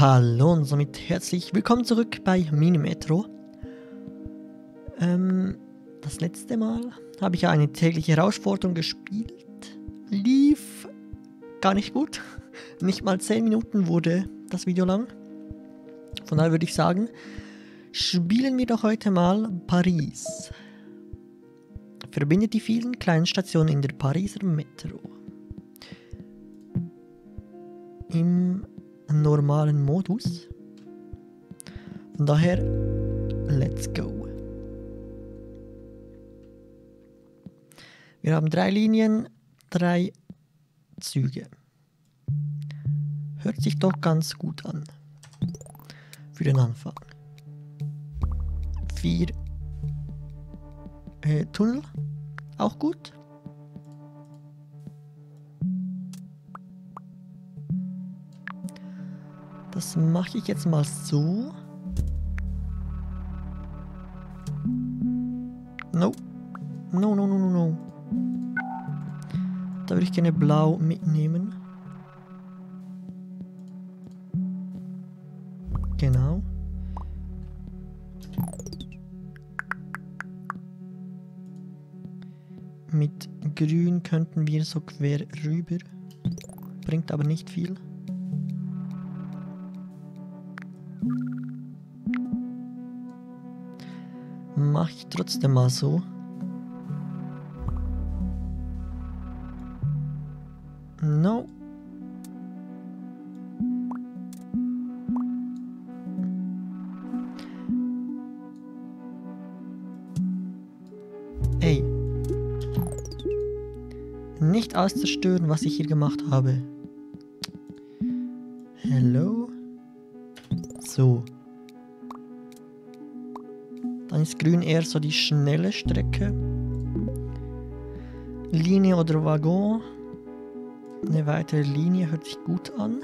Hallo und somit herzlich willkommen zurück bei Minimetro. Ähm, das letzte Mal habe ich ja eine tägliche Herausforderung gespielt. Lief gar nicht gut. Nicht mal 10 Minuten wurde das Video lang. Von daher würde ich sagen, spielen wir doch heute mal Paris. Verbindet die vielen kleinen Stationen in der Pariser Metro. Im normalen Modus. Von daher, let's go. Wir haben drei Linien, drei Züge. Hört sich doch ganz gut an. Für den Anfang. Vier äh, Tunnel, auch gut. Das mache ich jetzt mal so. No. No, no, no, no, no. Da würde ich gerne blau mitnehmen. Genau. Mit grün könnten wir so quer rüber. Bringt aber nicht viel. Mache ich trotzdem mal so. No. Ey. Nicht alles zerstören, was ich hier gemacht habe. Grün eher so die schnelle Strecke. Linie oder Waggon. Eine weitere Linie hört sich gut an.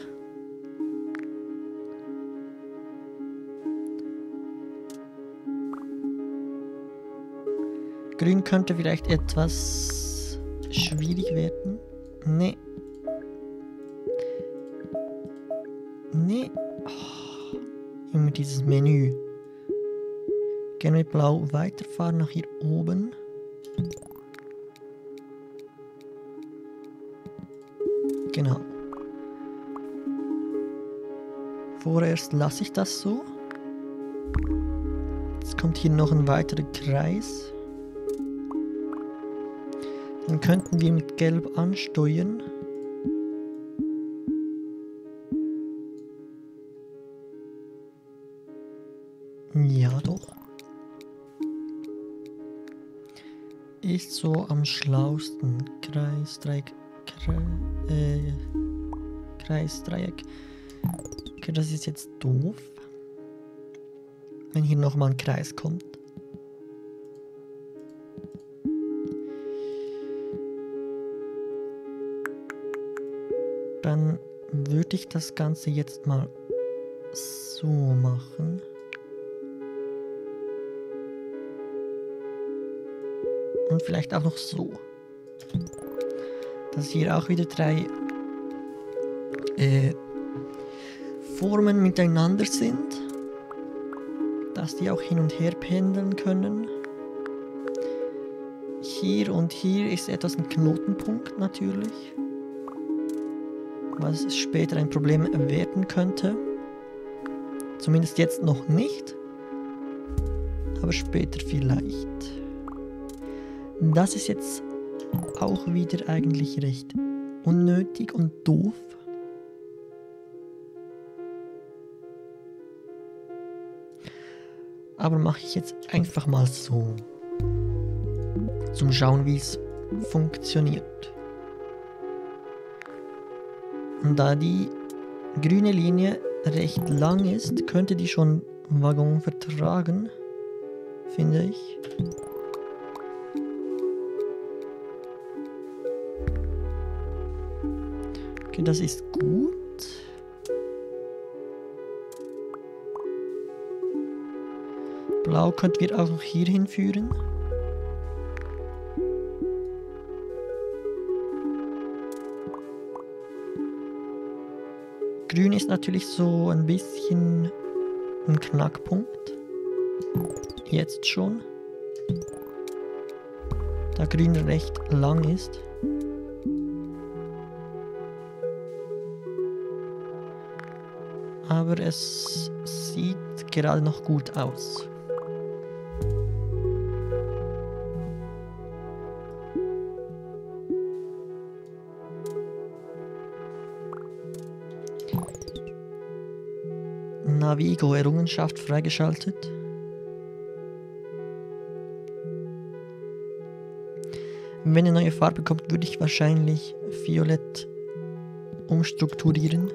Grün könnte vielleicht etwas schwierig werden. Nee. Nee. Oh, immer dieses Menü. Gerne mit Blau weiterfahren nach hier oben. Genau. Vorerst lasse ich das so. Jetzt kommt hier noch ein weiterer Kreis. Den könnten wir mit Gelb ansteuern. Ja, doch. Ist so am schlausten. Kreis, Dreieck, Kreis, äh, Kreis, Dreieck. Okay, das ist jetzt doof. Wenn hier nochmal ein Kreis kommt. Dann würde ich das Ganze jetzt mal so machen. Und vielleicht auch noch so. Dass hier auch wieder drei äh, Formen miteinander sind. Dass die auch hin und her pendeln können. Hier und hier ist etwas ein Knotenpunkt natürlich. Was später ein Problem werden könnte. Zumindest jetzt noch nicht. Aber später vielleicht. Das ist jetzt auch wieder eigentlich recht unnötig und doof. Aber mache ich jetzt einfach mal so. Zum Schauen, wie es funktioniert. Und da die grüne Linie recht lang ist, könnte die schon Waggon vertragen, finde ich. Okay, das ist gut. Blau könnten wir auch noch hier hinführen. Grün ist natürlich so ein bisschen ein Knackpunkt. Jetzt schon. Da Grün recht lang ist. Aber es sieht gerade noch gut aus. Navigo Errungenschaft freigeschaltet. Wenn eine neue Farbe kommt, würde ich wahrscheinlich Violett umstrukturieren.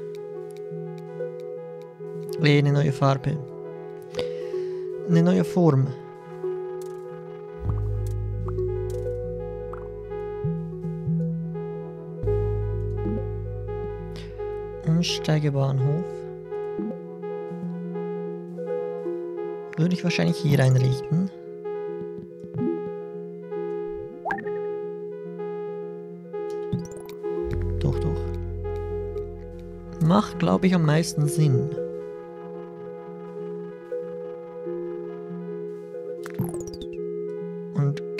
Nee, eine neue Farbe. Eine neue Form. Umsteigebahnhof. Würde ich wahrscheinlich hier einrichten. Doch, doch. Macht, glaube ich, am meisten Sinn.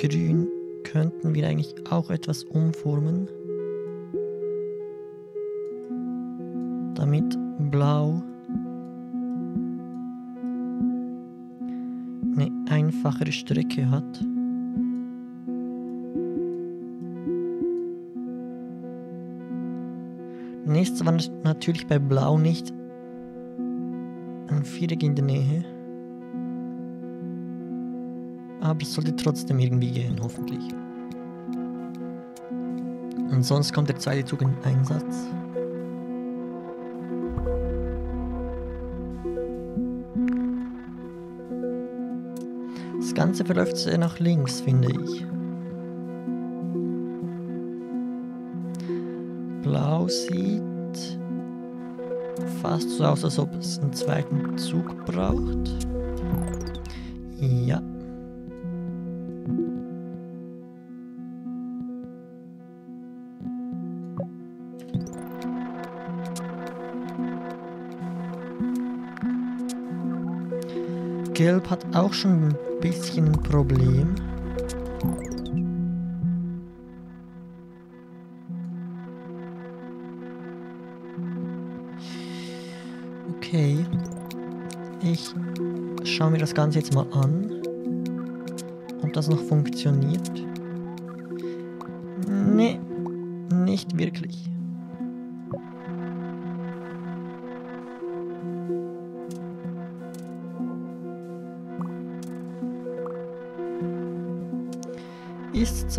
Grün könnten wir eigentlich auch etwas umformen. Damit blau eine einfachere Strecke hat. Nächstes war natürlich bei Blau nicht ein Viereck in der Nähe. Aber es sollte trotzdem irgendwie gehen, hoffentlich. Und sonst kommt der zweite Zug in Einsatz. Das Ganze verläuft sehr nach links, finde ich. Blau sieht fast so aus, als ob es einen zweiten Zug braucht. Gelb hat auch schon ein bisschen ein Problem. Okay. Ich schaue mir das Ganze jetzt mal an. Ob das noch funktioniert.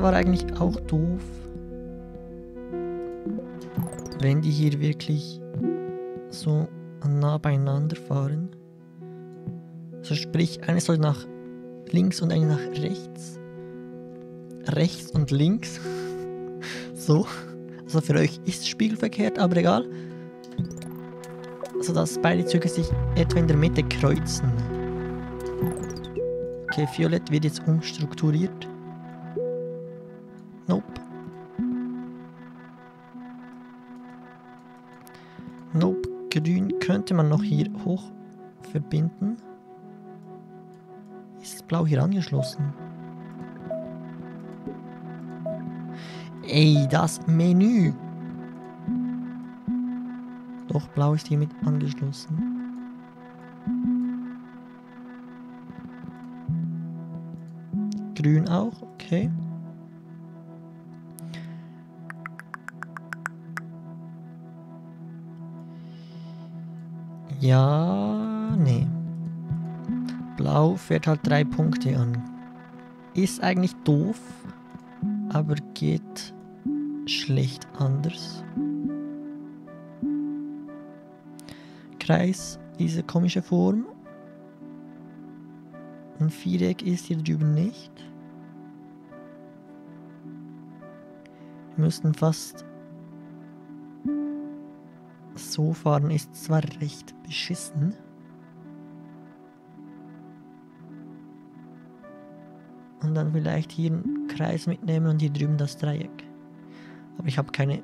Zwar eigentlich auch doof, wenn die hier wirklich so nah beieinander fahren. Also sprich, eine soll nach links und eine nach rechts. Rechts und links. so. Also für euch ist spiegelverkehrt, aber egal. Also dass beide Züge sich etwa in der Mitte kreuzen. Okay, Violett wird jetzt umstrukturiert. Könnte man noch hier hoch verbinden. Ist Blau hier angeschlossen? Ey, das Menü! Doch, Blau ist hiermit angeschlossen. Grün auch, okay. Ja, nee. Blau fährt halt drei Punkte an. Ist eigentlich doof, aber geht schlecht anders. Kreis, diese komische Form. Ein Viereck ist hier drüben nicht. Wir müssten fast so fahren ist zwar recht beschissen. Und dann vielleicht hier einen Kreis mitnehmen und hier drüben das Dreieck. Aber ich habe keine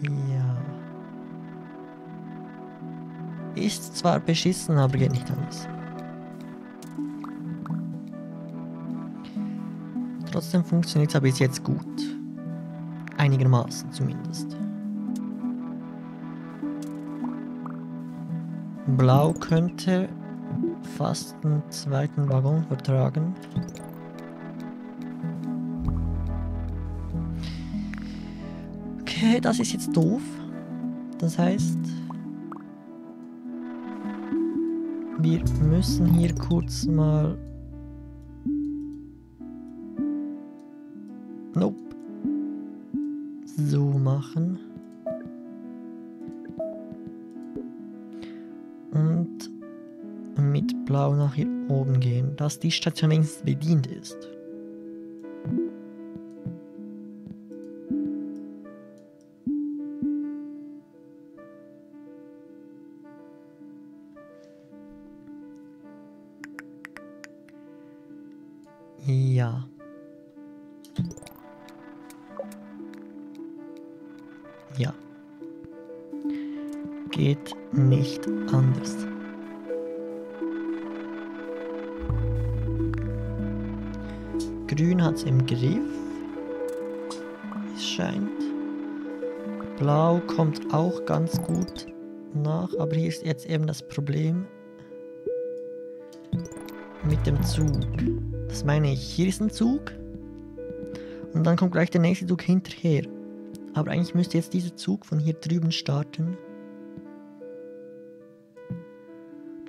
Ja. Ist zwar beschissen, aber geht nicht anders. Trotzdem funktioniert es aber bis jetzt gut. Einigermaßen zumindest. Blau könnte fast einen zweiten Waggon vertragen. Okay, das ist jetzt doof. Das heißt, wir müssen hier kurz mal... Nope. So machen. Und mit Blau nach hier oben gehen, dass die Station wenigstens bedient ist. Geht nicht anders. Grün hat es im Griff. Es scheint. Blau kommt auch ganz gut nach, aber hier ist jetzt eben das Problem mit dem Zug. Das meine ich. Hier ist ein Zug. Und dann kommt gleich der nächste Zug hinterher. Aber eigentlich müsste jetzt dieser Zug von hier drüben starten.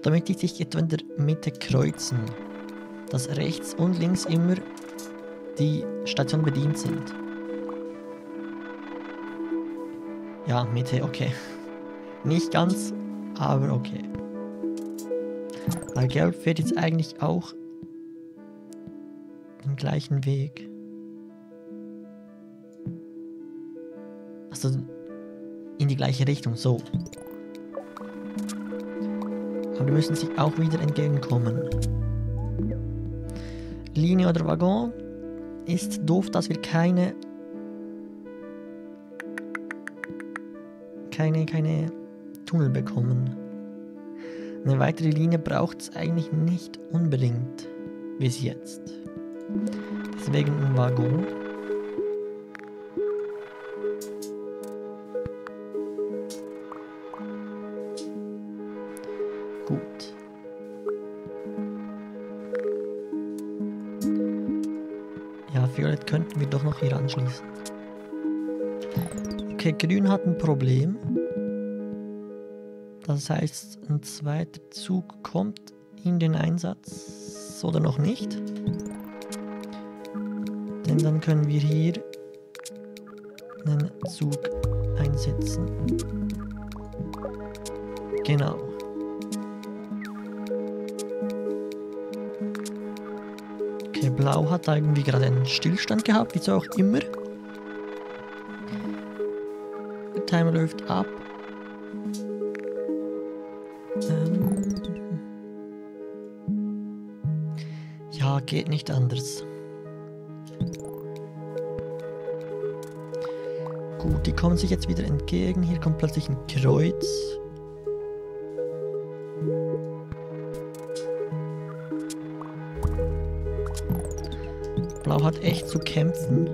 Damit die sich etwa in der Mitte kreuzen. Dass rechts und links immer die Station bedient sind. Ja, Mitte, okay. Nicht ganz, aber okay. Weil Gelb fährt jetzt eigentlich auch den gleichen Weg. Also in die gleiche Richtung, so. Müssen sich auch wieder entgegenkommen. Linie oder Waggon ist doof, dass wir keine keine keine Tunnel bekommen. Eine weitere Linie braucht es eigentlich nicht unbedingt bis jetzt. Deswegen ein Waggon. Gut. Ja, Violett könnten wir doch noch hier anschließen. Okay, Grün hat ein Problem. Das heißt, ein zweiter Zug kommt in den Einsatz oder noch nicht. Denn dann können wir hier einen Zug einsetzen. Genau. Okay, Blau hat da irgendwie gerade einen Stillstand gehabt, wieso auch immer. Der Timer läuft ab. Ähm ja, geht nicht anders. Gut, die kommen sich jetzt wieder entgegen. Hier kommt plötzlich ein Kreuz. Blau hat echt zu kämpfen.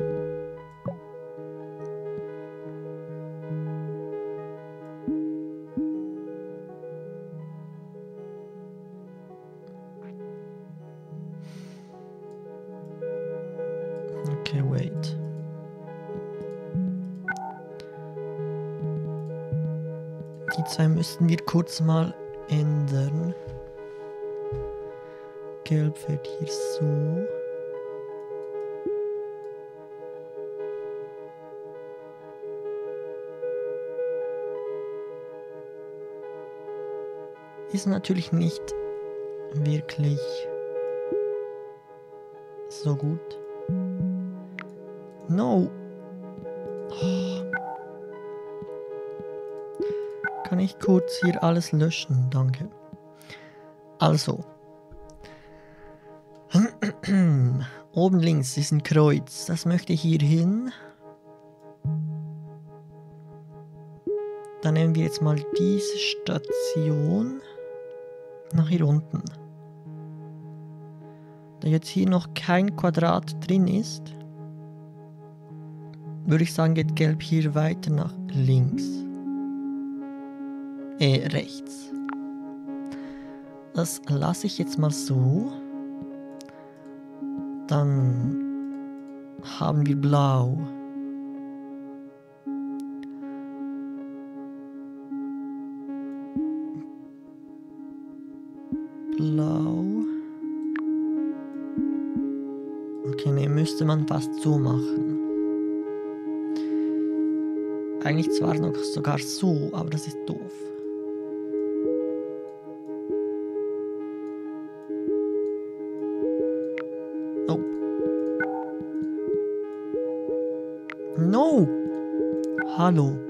Die zwei müssten wir kurz mal ändern. Gelb fährt hier so. Ist natürlich nicht wirklich so gut. No. Oh. Kann ich kurz hier alles löschen? Danke. Also. Oben links ist ein Kreuz. Das möchte ich hier hin. Dann nehmen wir jetzt mal diese Station nach hier unten. Da jetzt hier noch kein Quadrat drin ist, würde ich sagen, geht Gelb hier weiter nach links. Äh, rechts. Das lasse ich jetzt mal so. Dann haben wir Blau. Müsste man fast so. Eigentlich zwar noch sogar so, aber das ist doof. Oh. No! Hallo.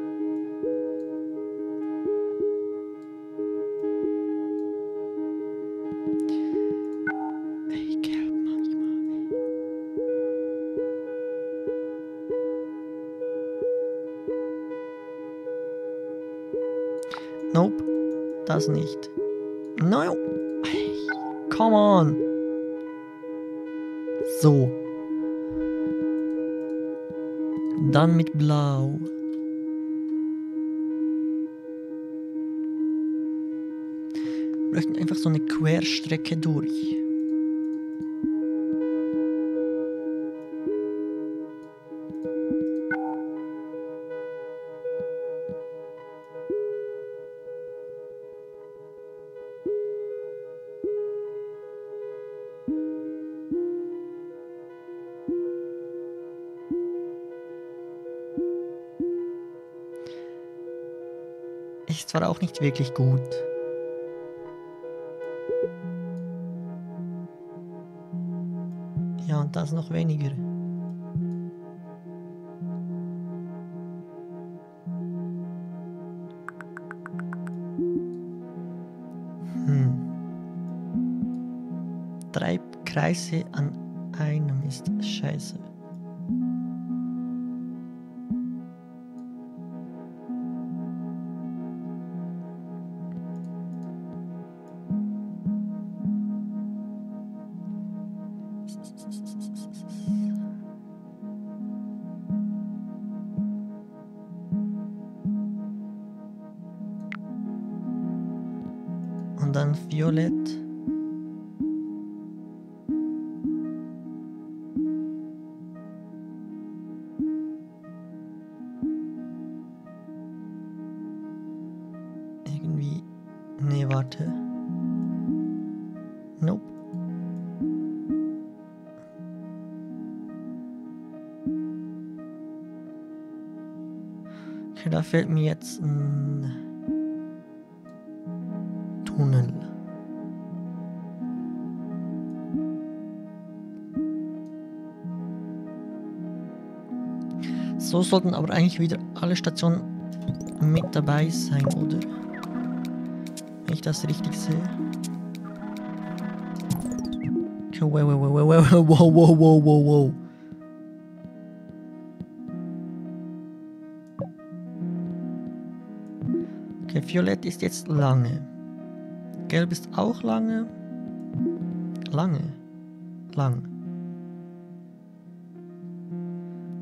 Das nicht. No! Ey, come on! So. Dann mit Blau. Wir möchten einfach so eine Querstrecke durch. Zwar auch nicht wirklich gut. Ja, und das noch weniger. Hm. Drei Kreise an einem ist scheiße. Irgendwie. Nee, warte. Nope. Okay, da fehlt mir jetzt ein Tunnel. So sollten aber eigentlich wieder alle Stationen mit dabei sein, oder? Das richtig sehe. Wow, wow, wow, wow, wow, wow, wow, wow, wow. Okay, Violett ist jetzt lange. Gelb ist auch lange. Lange. Lang.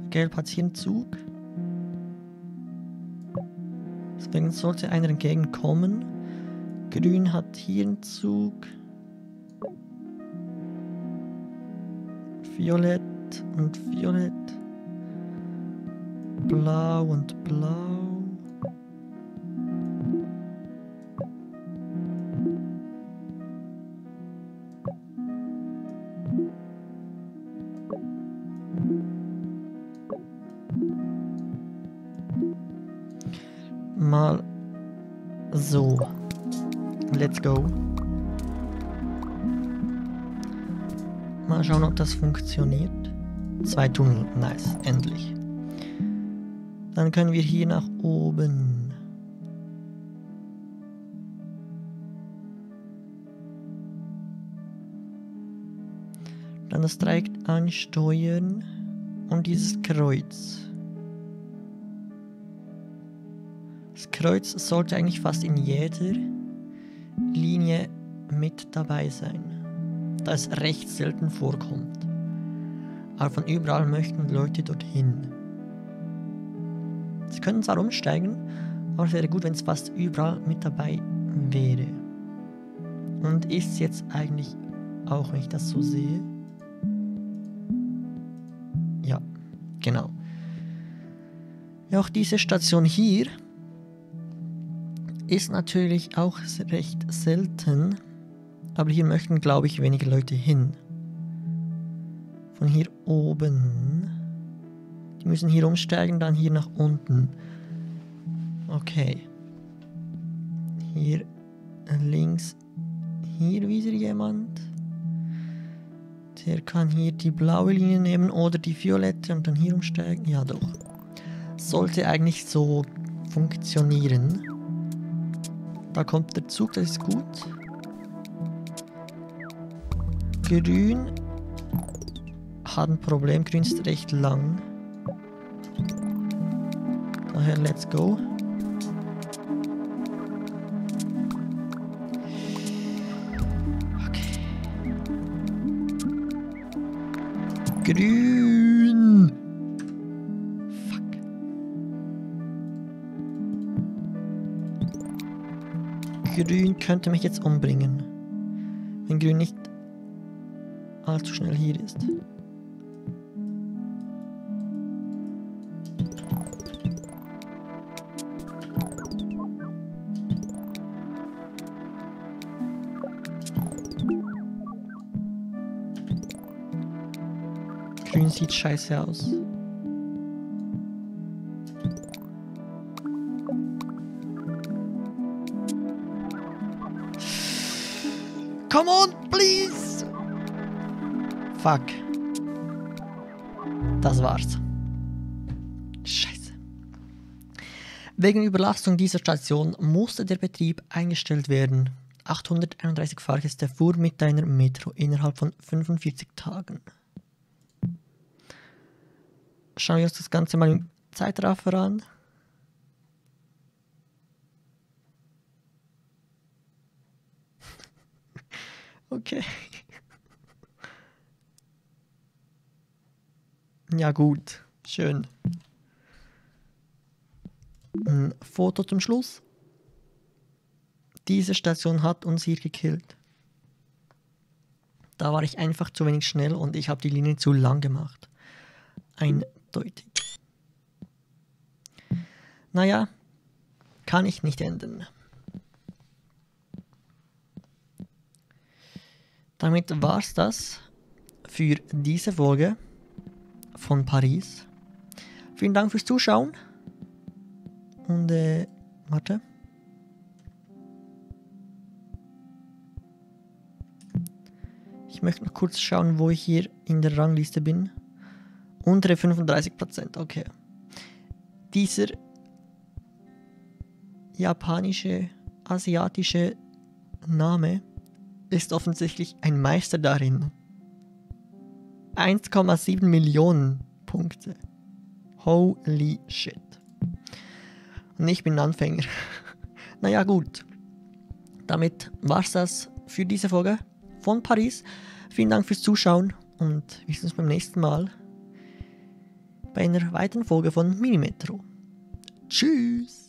Gelb hat hier einen Zug. Deswegen sollte einer entgegenkommen. Grün hat hier einen Zug. Violett und Violett. Blau und Blau. Mal so. Let's go. Mal schauen, ob das funktioniert. Zwei Tunnel, nice, endlich. Dann können wir hier nach oben. Dann das Dreieck ansteuern und dieses Kreuz. Das Kreuz sollte eigentlich fast in jeder Linie mit dabei sein, da es recht selten vorkommt. Aber von überall möchten Leute dorthin. Sie können zwar umsteigen, aber es wäre gut, wenn es fast überall mit dabei wäre. Und ist jetzt eigentlich auch, wenn ich das so sehe. Ja, genau. Ja, auch diese Station hier ist natürlich auch recht selten, aber hier möchten, glaube ich, wenige Leute hin. Von hier oben. Die müssen hier umsteigen, dann hier nach unten. Okay. Hier links. Hier wieder jemand. Der kann hier die blaue Linie nehmen oder die violette und dann hier umsteigen. Ja, doch. Sollte eigentlich so funktionieren. Da kommt der Zug, das ist gut. Grün hat ein Problem. Grün ist recht lang. Daher let's go. Okay. Grün. Grün könnte mich jetzt umbringen. Wenn Grün nicht allzu schnell hier ist. Grün sieht scheiße aus. Come on, please! Fuck. Das war's. Scheiße. Wegen Überlastung dieser Station musste der Betrieb eingestellt werden. 831 Fahrgäste fuhren mit einer Metro innerhalb von 45 Tagen. Schauen wir uns das Ganze mal im Zeitraffer an. Okay. Ja gut, schön. Ein Foto zum Schluss. Diese Station hat uns hier gekillt. Da war ich einfach zu wenig schnell und ich habe die Linie zu lang gemacht. Eindeutig. Naja, kann ich nicht ändern. Damit war's das für diese Folge von Paris. Vielen Dank fürs Zuschauen. Und äh, warte. Ich möchte noch kurz schauen, wo ich hier in der Rangliste bin. Untere 35%, okay. Dieser japanische, asiatische Name ist offensichtlich ein Meister darin. 1,7 Millionen Punkte. Holy shit. Und ich bin Anfänger. naja, gut. Damit war's das für diese Folge von Paris. Vielen Dank fürs Zuschauen und wir sehen uns beim nächsten Mal bei einer weiteren Folge von Minimetro. Tschüss!